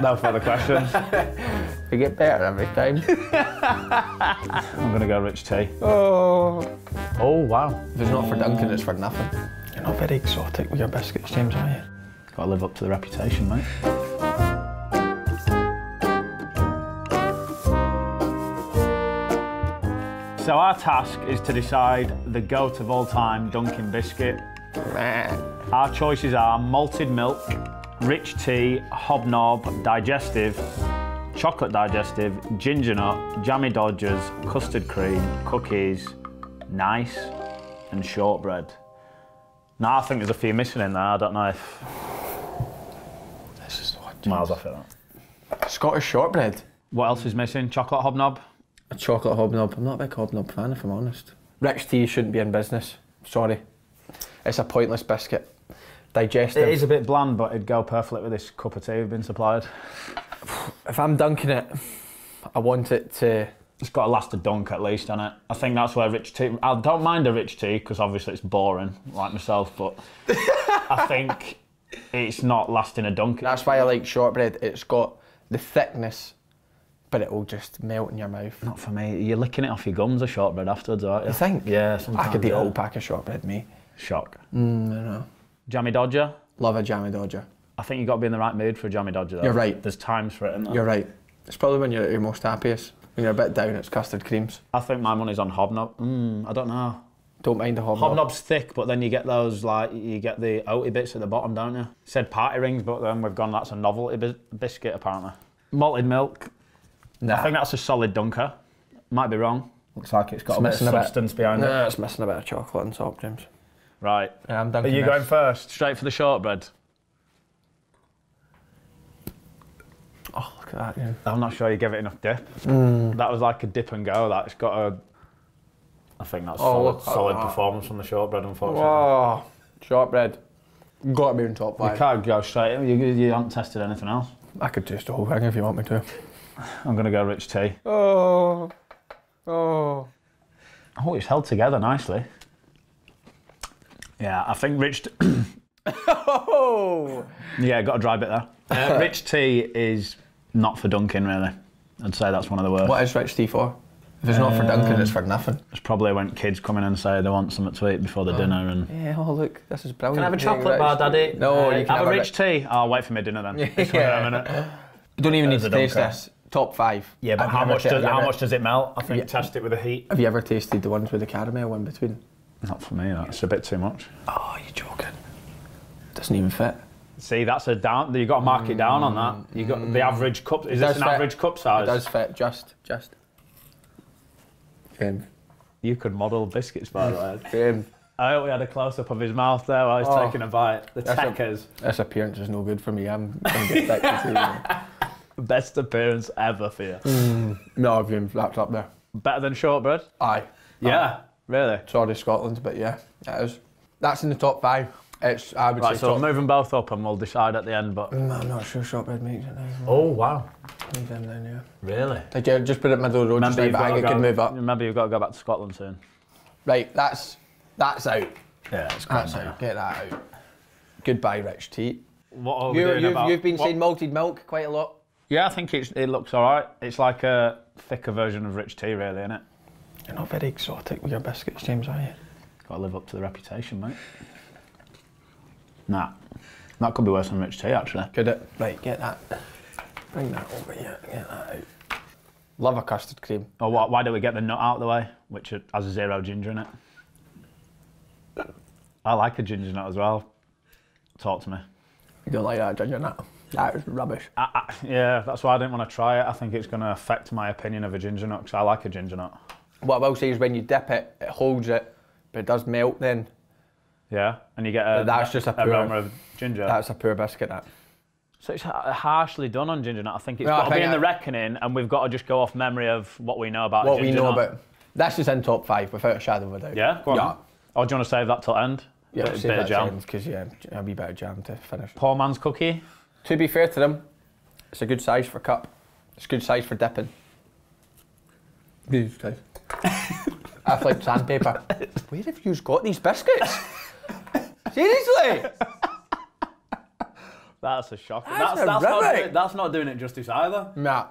no further questions. You get better every time. I'm gonna go Rich Tea. oh. Oh wow. If it's not for Duncan, it's for nothing. You're not very exotic with your biscuits, James, are you? Got to live up to the reputation, mate. So our task is to decide the goat of all time Dunkin' biscuit. Our choices are malted milk, rich tea, hobnob, digestive, chocolate digestive, ginger nut, jammy dodgers, custard cream, cookies, nice, and shortbread. Now I think there's a few missing in there. I don't know if This is what. miles off it. That. Scottish shortbread. What else is missing? Chocolate hobnob. A chocolate hobnob. I'm not a big hobnob fan, if I'm honest. Rich tea shouldn't be in business. Sorry. It's a pointless biscuit. Digestive. It is a bit bland, but it'd go perfectly with this cup of tea we've been supplied. If I'm dunking it, I want it to. It's got to last a dunk at least, on it. I think that's where rich tea. I don't mind a rich tea because obviously it's boring, like myself. But I think it's not lasting a dunk. That's why I like shortbread. It's got the thickness, but it will just melt in your mouth. Not for me. You're licking it off your gums, a shortbread afterwards, aren't you? You think? Yeah, I sometimes. could eat a yeah. whole pack of shortbread, me. Shock. Mm, I know. Jammy Dodger. Love a jammy dodger. I think you've got to be in the right mood for a Jammy Dodger. Though. You're right. There's times for it, isn't there? You're right. It's probably when you're at your most happiest. When you're a bit down, it's custard creams. I think my money's on Hobnob. Mm, I don't know. Don't mind the hobnob. Hobnob's thick, but then you get those like you get the oaty bits at the bottom, don't you? Said party rings, but then we've gone that's a novelty bis- biscuit apparently. Malted milk. Nah. I think that's a solid dunker. Might be wrong. Looks like it's got It's a bit of missing a bit. substance behind it. Nah, it's missing a bit of chocolate and salt, James. Right. Yeah, I'm Are you this. going first? Straight for the shortbread. Oh, look at that, yeah. I'm not sure you give it enough dip. Mm. That was like a dip and go. That's got a. I think that's Oh, solid, look at solid that. performance from the shortbread, unfortunately. Oh, shortbread. Got to be in top five. You can't go straight. You, you haven't tested anything else. I could taste the whole thing if you want me to. I'm gonna go rich tea. Oh, oh. Oh, it's held together nicely. Yeah, I think rich. T- Oh! yeah, got a dry bit there. Uh, rich tea is not for dunking, really. I'd say that's one of the worst. What is rich tea for? If it's not for Duncan, it's for nothing. It's probably when kids come in and say they want something to eat before the dinner and. Yeah, oh look, this is brilliant. Can I have a chocolate bar. Daddy? No, Uh, you can have, a rich tea. I'll wait for my dinner then. Just wait a minute. You don't even need There's to taste this. Top five. Yeah, but Have how much does how much does it melt? I think you test it with the heat. Have you ever tasted the ones with the caramel in between? Not for me. That's a bit too much. Oh, you're joking? Doesn't even fit. See, that's a down. You got to mark it down on that. You got the mm. average cup. Is this an fit. average cup size? It size? does fit, just, just. James. You could model biscuits, by the way. James. I hope we had a close up of his mouth there while he's Oh. taking a bite. The That's a- Techers. This appearance is no good for me. I'm going to get back to you. Best appearance ever for you. you. No, been that's up there. Better than shortbread? Aye. Yeah. Really? Sorry, Scotland, but yeah, it is. That's in the top five. It's, I would Right, say so top. move them both up and we'll decide at the end. But Mm, I'm not sure shortbread makes it now. oh wow, Leave them down here. really? Like, yeah, just put it middle of the road, just you've like got to can go- move up. Remember, you've got to go back to Scotland soon. Right, that's that's out. Yeah, it's That's out. Get that out. Goodbye, rich tea. What are we You, doing you've, about? you've been what- saying malted milk quite a lot. Yeah, I think it's, it looks all right. It's like a thicker version of rich tea, really, isn't it? You're not very exotic with your biscuits, James, are you? Got to live up to the reputation, mate. Nah, that could be worse than rich tea, actually. Could it? Right, get that. Bring that over here. Get that out. Love a custard cream. Oh, what, why do we get the nut out of the way, which has zero ginger in it? I like a ginger nut as well. Talk to me. You don't like that ginger nut? That is rubbish. I, I, yeah, that's why I didn't want to try it. I think it's going to affect my opinion of a ginger nut because I like a ginger nut. What I will say is when you dip it, it holds it, but it does melt then. Yeah, and you get a, But that's just a pure- aroma of ginger. That's a poor biscuit, that. So it's harshly done on ginger nut. I think it's No, I got to be in the reckoning, and we've got to just go off memory of what we know about What we know nut. about. That's just in top five, without a shadow of a doubt. Yeah, go on. Yeah. Or do you want to save that till end? Yeah, bit, save bit of that jam. because yeah, a wee bit of jam to finish. Poor man's cookie. To be fair to them, it's a good size for cup. It's a good size for dipping. Good size. That's like sandpaper. Where have you got these biscuits? Seriously? That's a shocker. That's That's, that's, not, doing, that's not doing it justice either. nah.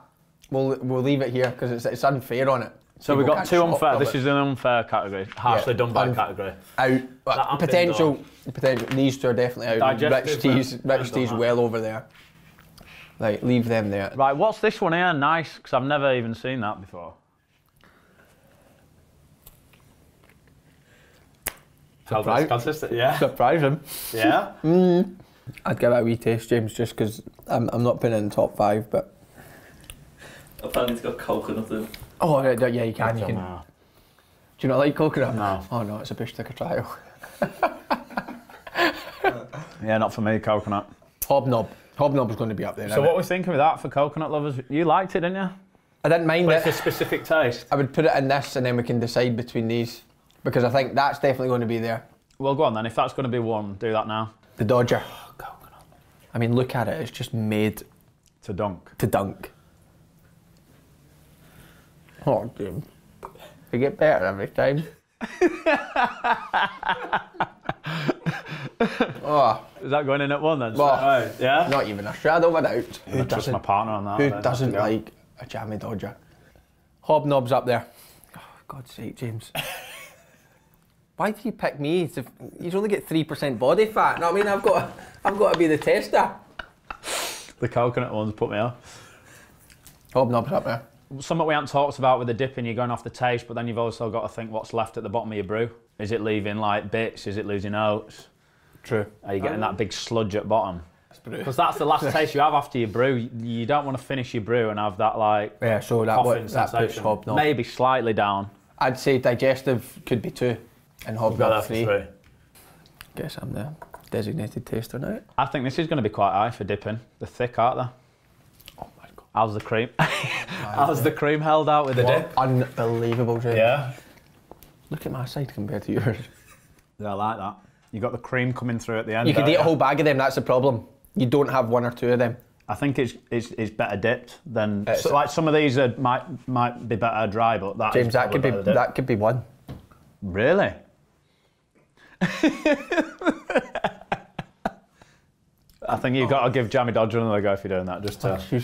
We'll, we'll leave it here because it's, it's unfair on it. So we've got two unfair. This it. is an unfair category. Harshly Yeah, done by un- category. out. Well, That unfair potential, potential. These two are definitely out. Digestive, Rich Tea's, Rich Tea's well over there. Like, leave them there. Right, what's this one here? Nice, because I've never even seen that before. Surprise. consistent, yeah. Surprise him. Yeah. Hmm. I'd give it a wee taste, James, just because I'm, I'm not putting it in the top five, but. Apparently it's got coconut in. Oh, yeah, yeah, you can. You can. No. Do you not like coconut? No. Oh, no, it's a bushtucker trial. Yeah, not for me, coconut. Hobnob. Hobnob Hobnob's going to be up there. So what it? we thinking with that for coconut lovers? You liked it, didn't you? I didn't mind But it. it's a specific taste. I would put it in this and then we can decide between these because I think that's definitely going to be there. Well, go on then. If that's going to be one, do that now. The Dodger. Oh, Coconut. I mean, look at it. It's just made To dunk. to dunk. Oh, Jim. You get better every time. oh, Is that going in at one then? Well, Right, yeah? not even a shadow of a doubt. Who I trust doesn't, my partner on that. who I'd have to doesn't like a jammy Dodger? Hobnob's up there. Oh, God's sake, James. Why did you pick me? It's if- You only get three percent body fat. No, I mean I've got, I've got to be the tester. The coconut ones put me off. Hobnob's up there. Something we haven't talked about with the dipping, you're going off the taste, but then you've also got to think what's left at the bottom of your brew. Is it leaving like bits? Is it losing oats? True. Are you getting that oh. big sludge at bottom? That's. Because that's the last taste you have after your brew. You don't want to finish your brew and have that like Yeah, so that, coughing what, that puts sensation. Hobnob. Maybe slightly down. I'd say digestive could be two, and Hobnob three. Guess I'm the designated taster now. I think this is going to be quite high for dipping. They're thick, aren't they? Oh my god. How's the cream? How's the cream held out with the dip? Unbelievable, James. Yeah. Look at my side compared to yours. Yeah, I like that. You got the cream coming through at the end. You could don't eat a whole bag of them. That's the problem. You don't have one or two of them. I think it's, it's, it's better dipped than uh, It's- so like some of these are, might might be better dry, but that is James, that could be probably better dipped. that could be one. Really? I think you've got to give jammy Dodger another go if you're doing that, just to. Oh,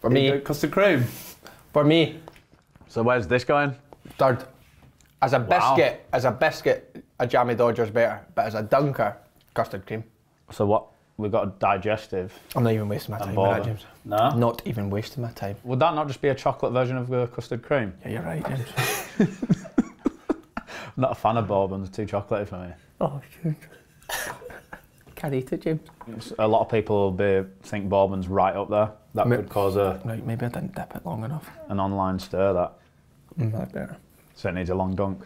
for me, custard cream. for me, So where's this going? third. As a Wow. biscuit, as a biscuit, a jammy Dodger's better. But as a dunker, custard cream. So what? We've got a digestive. I'm not even wasting my time with bother. that, James. No. Not even wasting my time. Would that not just be a chocolate version of the custard cream? Yeah, you're right, James. I'm not a fan of bourbons, too chocolatey for me. oh, shoot. Can't eat it, James. A lot of people will be think bourbon's right up there. That Ma- could cause a, Right, maybe I didn't dip it long enough. an online stir. That Mm, that's better. so it needs a long dunk.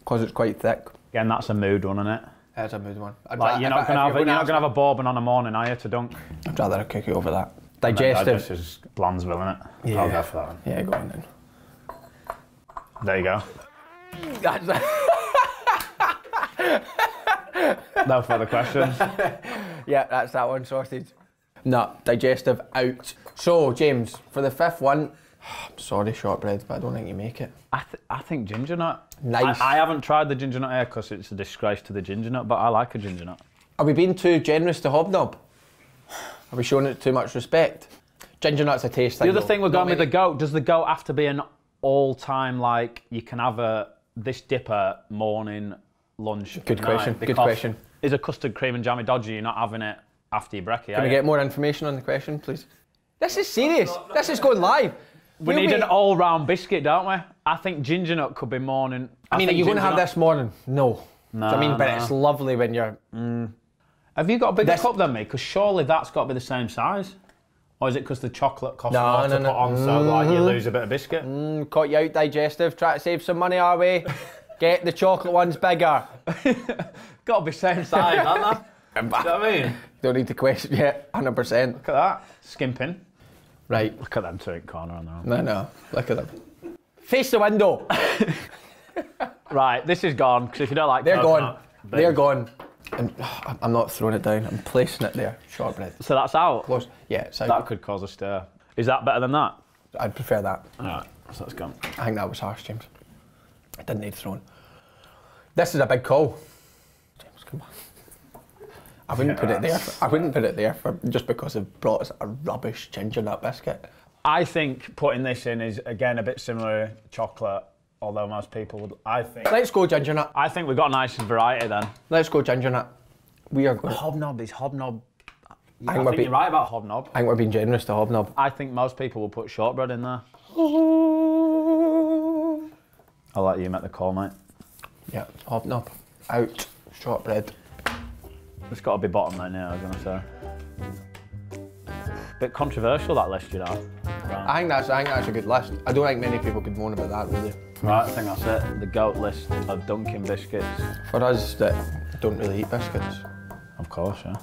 Because it's quite thick. Again, that's a mood one, isn't it? That's a mood one. I'd Like you're not gonna have a, you're not gonna have a bourbon on a morning, are you, to dunk? I'd rather a cookie over that. Digestive. is Blandsville, isn't it? Yeah. I'll go for that one. Yeah, go on then. There you go. That's No further questions. yeah, that's that one sorted. No, digestive out. So, James, for the fifth one, I'm sorry, shortbread, but I don't think you make it. I, th- I think ginger nut. Nice. I, I haven't tried the ginger nut here because it's a disgrace to the ginger nut, but I like a ginger nut. Are we being too generous to Hobnob? Are we showing it too much respect? Ginger nut's a taste thing. The other though. thing we're Not going with the goat. Does the goat have to be an all-time like you can have a this dipper morning, lunch? Good night? question, good question. Is a custard cream and jammy dodgy? You're not having it after your brekkie. Can we get more information on the question, please? This is serious. this is going live. We You'll need be- an all-round biscuit, don't we? I think ginger nut could be morning. I mean, are you going to have nut- this morning? No. Do I mean, but no. it's lovely when you're. Have you got a bigger This- cup than me? Because surely that's got to be the same size. Or is it because the chocolate costs No, more no, to no. put on, so like you lose a bit of biscuit? Mm, caught you out digestive. Try to save some money our way. Get the chocolate ones bigger. Got to be same size, aren't they? you know what I mean? Don't need to question yet. Hundred percent. Look at that. Skimping. Right. Look at them two in corner on their own. No, no. Look at them. Face the window. Right, this is gone, because if you don't like They're gone. coconut, boom. They're gone. And, oh, I'm not throwing it down. I'm placing it there. Shortbread. So that's out. Close. Yeah. It's out. That could cause a stir. Is that better than that? I'd prefer that. Alright, so that's gone. I think that was harsh, James. I didn't need thrown. This is a big call. James, come on. I wouldn't put it there. For, I wouldn't put it there for just because they've brought us a rubbish ginger nut biscuit. I think putting this in is again a bit similar to chocolate, although most people would. I think. Let's go ginger nut. I think we've got a nice variety then. Let's go ginger nut. We are going. Hobnob is hobnob. Yeah, I think think, we're be- you're right about hobnob. I think we're being generous to hobnob. I think most people will put shortbread in there. I'll let you make the call, mate. Yeah, hobnob. Out. Shortbread. It's got to be bottom right now, I was going to say. Bit controversial that list, you know. Right. I think that's. I think that's a good list. I don't think many people could moan about that really. right, I think that's it. The goat list of Dunkin' biscuits. For us that don't really eat biscuits. Of course, yeah.